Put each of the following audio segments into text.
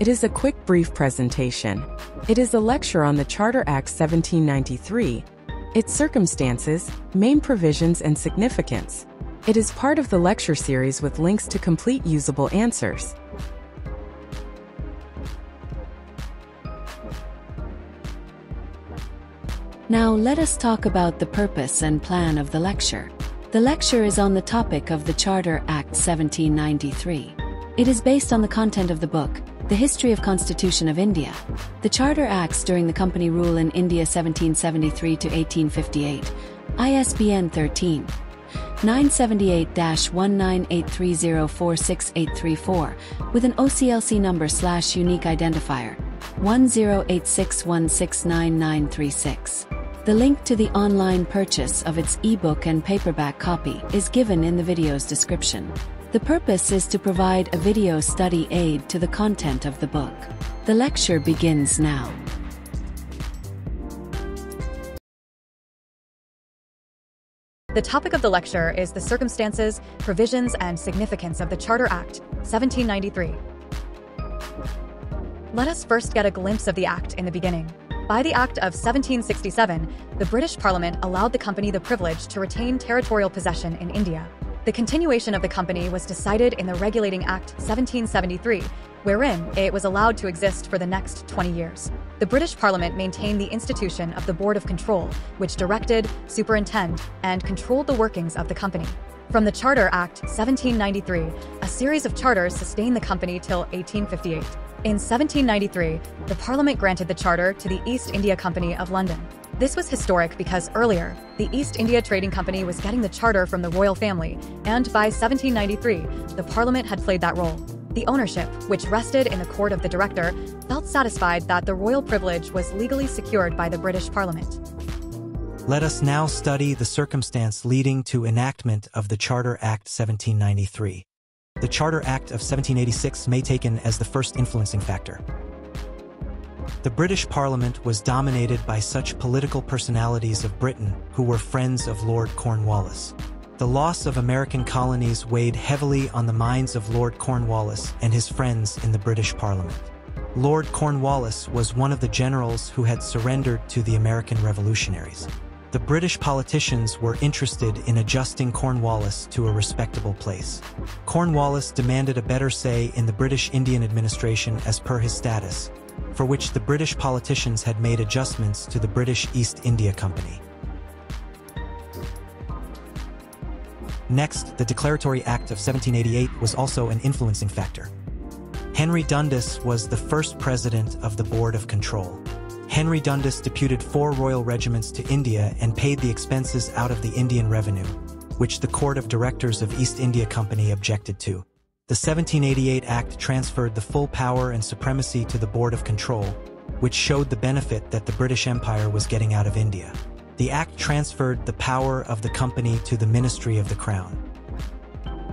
It is a quick brief presentation. It is a lecture on the Charter Act 1793, its circumstances, main provisions and significance. It is part of the lecture series with links to complete usable answers. Now let us talk about the purpose and plan of the lecture. The lecture is on the topic of the Charter Act 1793. It is based on the content of the book, The History of Constitution of India. The Charter Acts during the Company rule in India 1773 to 1858, ISBN 13 978-19830468834 with an OCLC number slash unique identifier 1086169936. The link to the online purchase of its ebook and paperback copy is given in the video's description. The purpose is to provide a video study aid to the content of the book. The lecture begins now. The topic of the lecture is the circumstances, provisions, and significance of the Charter Act, 1793. Let us first get a glimpse of the Act in the beginning. By the Act of 1767, the British Parliament allowed the company the privilege to retain territorial possession in India. The continuation of the company was decided in the Regulating Act 1773, wherein it was allowed to exist for the next 20 years. The British Parliament maintained the institution of the Board of Control, which directed, superintended, and controlled the workings of the company. From the Charter Act 1793, a series of charters sustained the company till 1858. In 1793, the Parliament granted the charter to the East India Company of London. This was historic because earlier, the East India Trading Company was getting the charter from the royal family, and by 1793, the Parliament had played that role. The ownership, which rested in the court of the director, felt satisfied that the royal privilege was legally secured by the British Parliament. Let us now study the circumstance leading to enactment of the Charter Act 1793. The Charter Act of 1786 may taken as the first influencing factor. The British Parliament was dominated by such political personalities of Britain who were friends of Lord Cornwallis. The loss of American colonies weighed heavily on the minds of Lord Cornwallis and his friends in the British Parliament. Lord Cornwallis was one of the generals who had surrendered to the American revolutionaries. The British politicians were interested in adjusting Cornwallis to a respectable place. Cornwallis demanded a better say in the British Indian administration as per his status, for which the British politicians had made adjustments to the British East India Company. Next, the Declaratory Act of 1788 was also an influencing factor. Henry Dundas was the first president of the Board of Control. Henry Dundas deputed four royal regiments to India and paid the expenses out of the Indian revenue, which the Court of Directors of East India Company objected to. The 1788 Act transferred the full power and supremacy to the Board of Control, which showed the benefit that the British Empire was getting out of India. The Act transferred the power of the company to the Ministry of the Crown.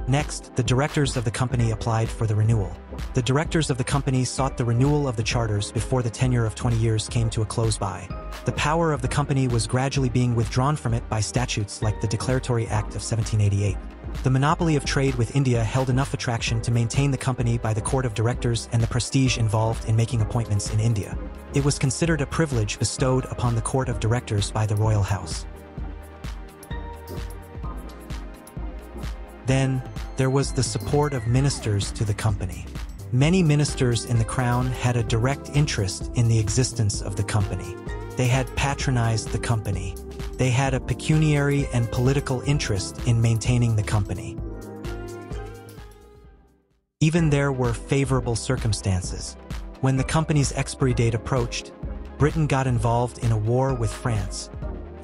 Next, the directors of the company applied for the renewal. The directors of the company sought the renewal of the charters before the tenure of 20 years came to a close by. The power of the company was gradually being withdrawn from it by statutes like the Declaratory Act of 1788. The monopoly of trade with India held enough attraction to maintain the company by the court of directors and the prestige involved in making appointments in India. It was considered a privilege bestowed upon the court of directors by the royal house. Then, there was the support of ministers to the company. Many ministers in the crown had a direct interest in the existence of the company. They had patronized the company. They had a pecuniary and political interest in maintaining the company. Even there were favorable circumstances. When the company's expiry date approached, Britain got involved in a war with France,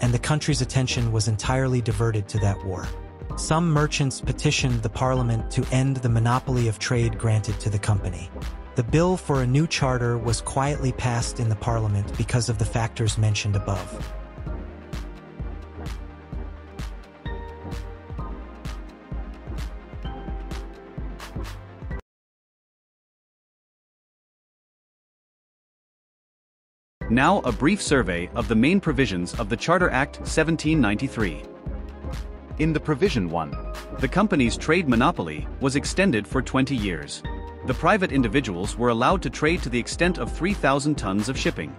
and the country's attention was entirely diverted to that war. Some merchants petitioned the parliament to end the monopoly of trade granted to the company. The bill for a new charter was quietly passed in the parliament because of the factors mentioned above. Now a brief survey of the main provisions of the Charter Act 1793. In the Provision 1, the company's trade monopoly was extended for 20 years. the private individuals were allowed to trade to the extent of 3,000 tons of shipping.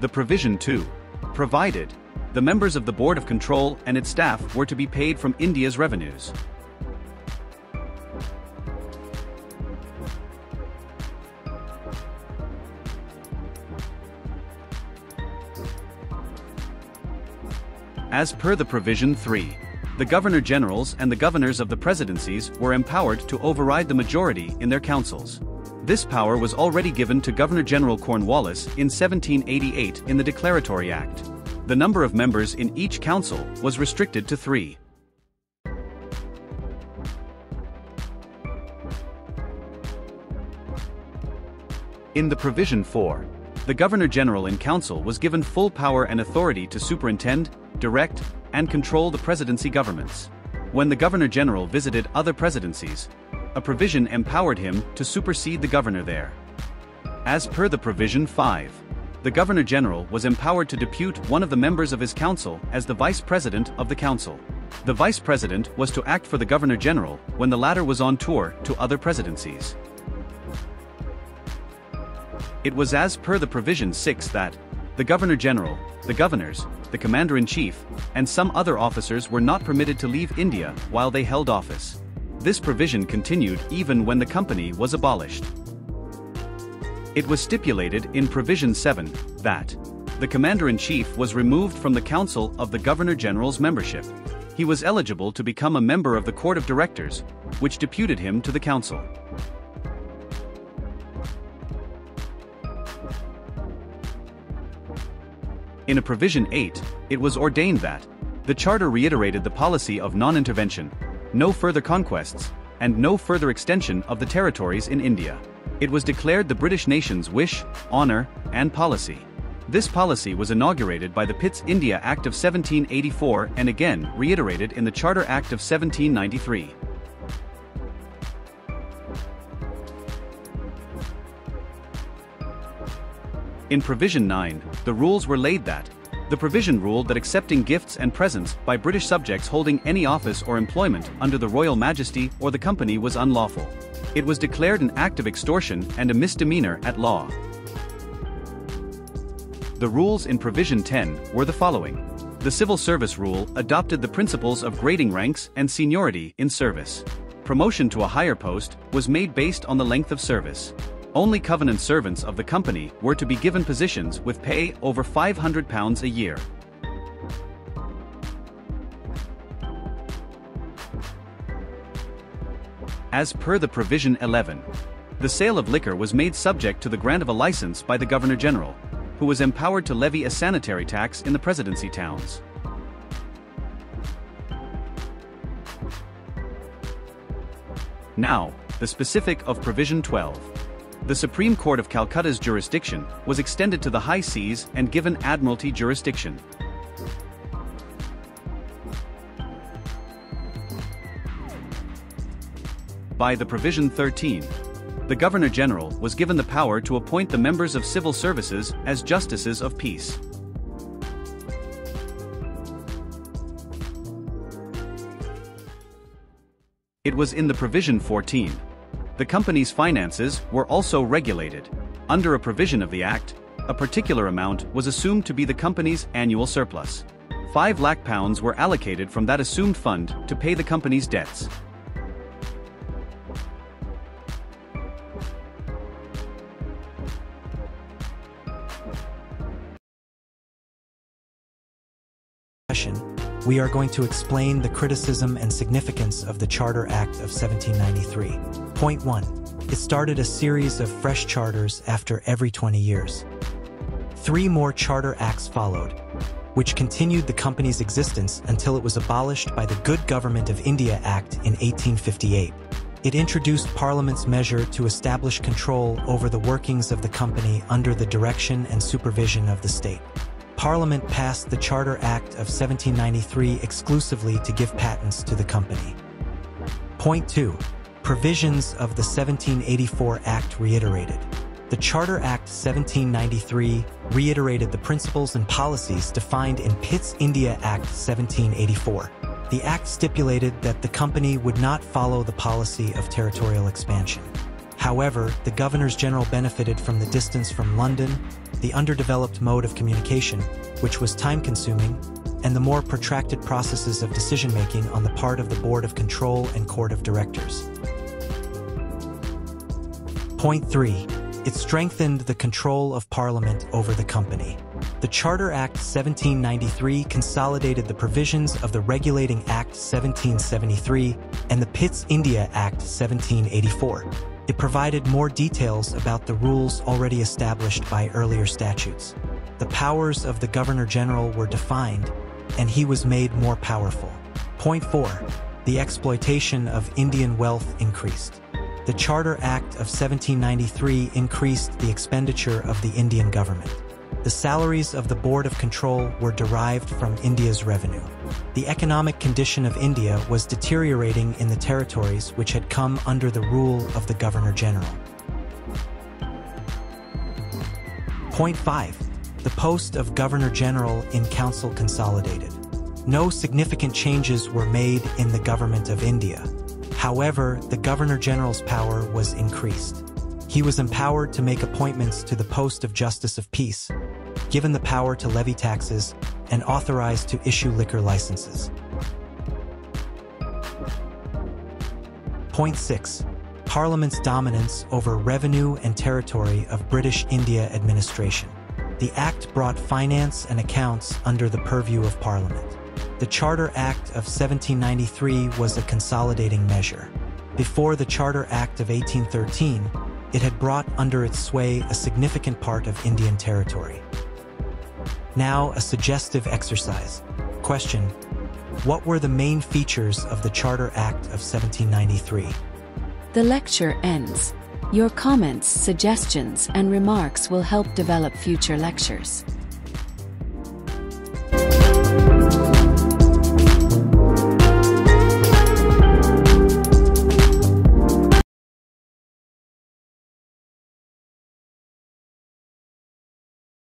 The provision 2. Provided. The members of the Board of Control and its staff were to be paid from India's revenues. As per the provision 3, the Governor-Generals and the governors of the presidencies were empowered to override the majority in their councils. This power was already given to Governor-General Cornwallis in 1788 in the Declaratory Act. The number of members in each council was restricted to three. In the Provision 4, the Governor-General in Council was given full power and authority to superintend, direct, and control the presidency governments. When the Governor-General visited other presidencies, a provision empowered him to supersede the governor there. As per the provision 5, the Governor-General was empowered to depute one of the members of his council as the Vice President of the Council. The Vice President was to act for the Governor-General when the latter was on tour to other presidencies. It was as per the provision 6 that the Governor-General, the governors, the Commander-in-Chief, and some other officers were not permitted to leave India while they held office. This provision continued even when the company was abolished. It was stipulated in Provision 7 that the Commander-in-Chief was removed from the Council of the Governor-General's membership. He was eligible to become a member of the Court of Directors, which deputed him to the Council. In a Provision 8, it was ordained that the Charter reiterated the policy of non-intervention, no further conquests, and no further extension of the territories in India. It was declared the British nation's wish, honor, and policy. This policy was inaugurated by the Pitt's India Act of 1784 and again reiterated in the Charter Act of 1793. In Provision 9, the rules were laid that the provision ruled that accepting gifts and presents by British subjects holding any office or employment under the Royal Majesty or the Company was unlawful. It was declared an act of extortion and a misdemeanor at law. The rules in Provision 10 were the following. The Civil Service Rule adopted the principles of grading ranks and seniority in service. Promotion to a higher post was made based on the length of service. Only covenant servants of the company were to be given positions with pay over £500 a year. As per the provision 11, the sale of liquor was made subject to the grant of a license by the Governor-General, who was empowered to levy a sanitary tax in the presidency towns. Now, the specific of Provision 12. The Supreme Court of Calcutta's jurisdiction was extended to the high seas and given admiralty jurisdiction. By the Provision 13, the Governor-General was given the power to appoint the members of civil services as justices of peace. It was in the Provision 14 the company's finances were also regulated. Under a provision of the Act, a particular amount was assumed to be the company's annual surplus. 5 lakh pounds were allocated from that assumed fund to pay the company's debts. We are going to explain the criticism and significance of the Charter Act of 1793. Point 1. It started a series of fresh charters after every 20 years. Three more charter acts followed, which continued the company's existence until it was abolished by the Good Government of India Act in 1858. It introduced Parliament's measure to establish control over the workings of the company under the direction and supervision of the state. Parliament passed the Charter Act of 1793 exclusively to give patents to the company. Point 2. Provisions of the 1784 Act reiterated. The Charter Act 1793 reiterated the principles and policies defined in Pitt's India Act 1784. The act stipulated that the company would not follow the policy of territorial expansion. However, the governors general benefited from the distance from London, the underdeveloped mode of communication, which was time-consuming, and the more protracted processes of decision-making on the part of the Board of Control and Court of Directors. Point 3. It strengthened the control of Parliament over the company. The Charter Act 1793 consolidated the provisions of the Regulating Act 1773 and the Pitt's India Act 1784. It provided more details about the rules already established by earlier statutes. The powers of the Governor-General were defined, and he was made more powerful. Point 4. The exploitation of Indian wealth increased. The Charter Act of 1793 increased the expenditure of the Indian government. The salaries of the Board of Control were derived from India's revenue. The economic condition of India was deteriorating in the territories which had come under the rule of the Governor-General. Point 5. The post of Governor-General in Council consolidated. No significant changes were made in the government of India. However, the Governor-General's power was increased. He was empowered to make appointments to the post of Justice of Peace, given the power to levy taxes, and authorized to issue liquor licenses. Point 6. Parliament's dominance over revenue and territory of British India administration. The Act brought finance and accounts under the purview of Parliament. The Charter Act of 1793 was a consolidating measure. Before the Charter Act of 1813, it had brought under its sway a significant part of Indian territory. Now, a suggestive exercise. Question. What were the main features of the Charter Act of 1793? The lecture ends. Your comments, suggestions, and remarks will help develop future lectures.